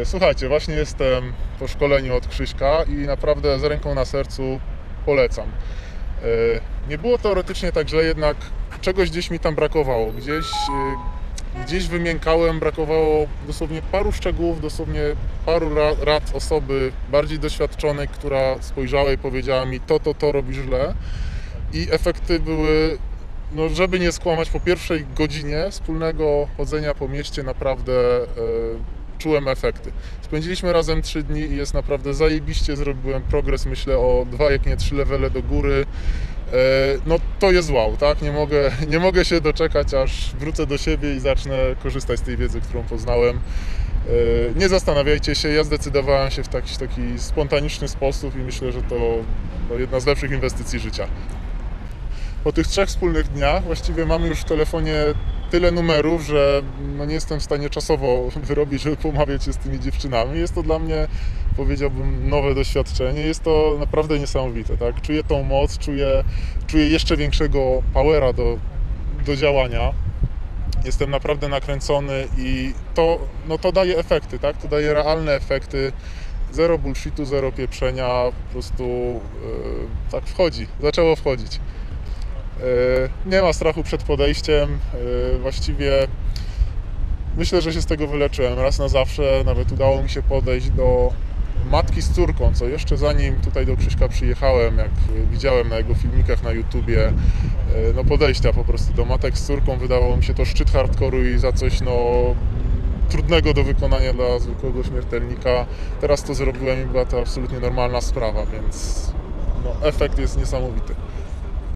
E, Słuchajcie, właśnie jestem po szkoleniu od Krzyśka i naprawdę z ręką na sercu polecam. E, Nie było teoretycznie tak źle, jednak czegoś gdzieś mi tam brakowało. Gdzieś, e, gdzieś wymiękałem, brakowało dosłownie paru szczegółów, dosłownie paru ra- rad osoby bardziej doświadczonej, która spojrzała i powiedziała mi to, to, to robisz źle. I efekty były no, żeby nie skłamać, po pierwszej godzinie wspólnego chodzenia po mieście naprawdę czułem efekty. Spędziliśmy razem trzy dni i jest naprawdę zajebiście, zrobiłem progres, myślę o dwa, jak nie trzy levele do góry. E, no to jest wow, tak? Nie mogę, nie mogę się doczekać, aż wrócę do siebie i zacznę korzystać z tej wiedzy, którą poznałem. E, Nie zastanawiajcie się, ja zdecydowałem się w taki, taki spontaniczny sposób i myślę, że to no, jedna z lepszych inwestycji życia po tych trzech wspólnych dniach właściwie mam już w telefonie tyle numerów, że no nie jestem w stanie czasowo wyrobić, żeby pomawiać się z tymi dziewczynami. Jest to dla mnie, powiedziałbym, nowe doświadczenie. Jest to naprawdę niesamowite. Tak? Czuję tą moc, czuję, czuję jeszcze większego powera do, do działania. Jestem naprawdę nakręcony i to, no to daje efekty, tak? To daje realne efekty. Zero bullshitu, zero pieprzenia, po prostu yy, tak wchodzi, zaczęło wchodzić. Yy, Nie ma strachu przed podejściem. Yy, Właściwie myślę, że się z tego wyleczyłem raz na zawsze. Nawet udało mi się podejść do matki z córką, co jeszcze zanim tutaj do Krzyśka przyjechałem, jak widziałem na jego filmikach na YouTubie, yy, no podejścia po prostu do matek z córką, wydawało mi się to szczyt hardkoru i za coś no trudnego do wykonania dla zwykłego śmiertelnika. Teraz to zrobiłem i była to absolutnie normalna sprawa, więc no, efekt jest niesamowity.